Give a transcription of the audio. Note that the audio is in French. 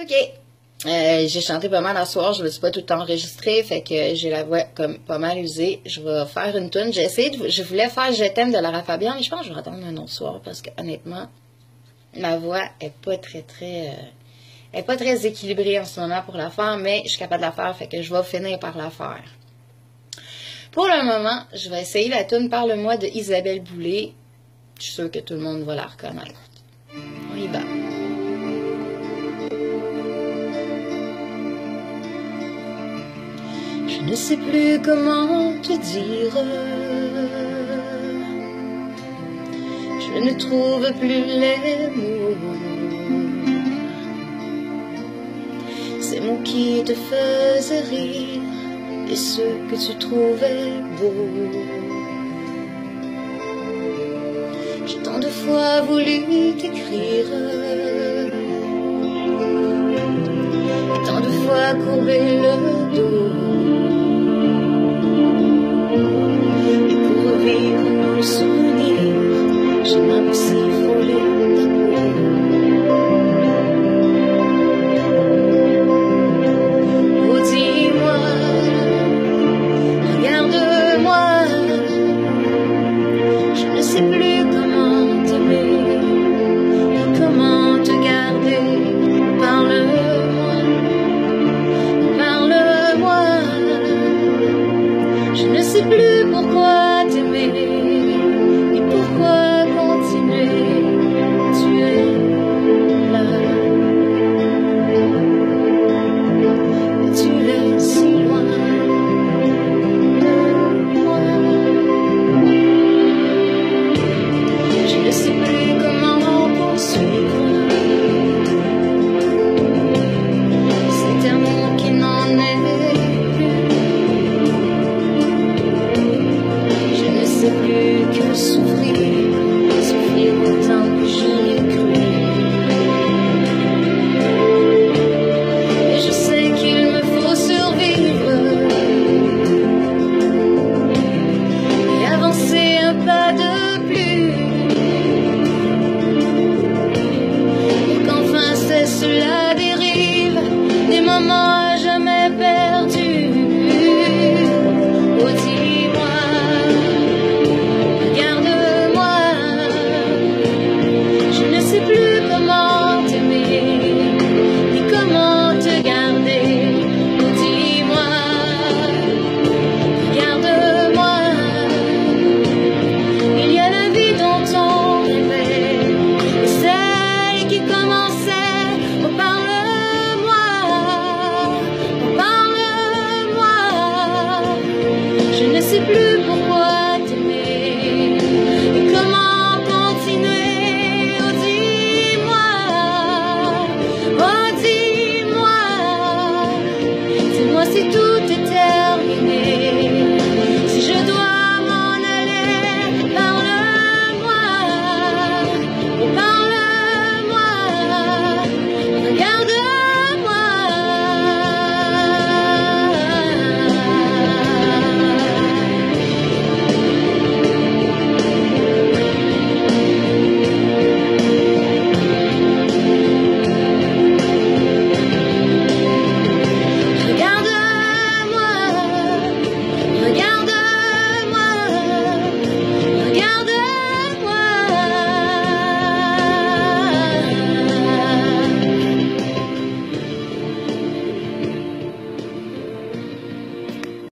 OK. Euh, j'ai chanté pas mal à soir, je ne me suis pas tout le temps enregistrée, fait que j'ai la voix comme pas mal usée. Je vais faire une tune. J'ai essayé de, je voulais faire Je t'aime de Lara Fabian, mais je pense que je vais attendre un autre soir parce que honnêtement, ma voix est pas très très euh, est pas très équilibrée en ce moment pour la faire, mais je suis capable de la faire, fait que je vais finir par la faire. Pour le moment, je vais essayer la tune Parle-moi de Isabelle Boulay. Je suis sûre que tout le monde va la reconnaître. On y va. Ne sais plus comment te dire. Je ne trouve plus les mots. Ces mots qui te faisaient rire et ceux que tu trouvais beaux. J'ai tant de fois voulu t'écrire, tant de fois courbé le plus pourquoi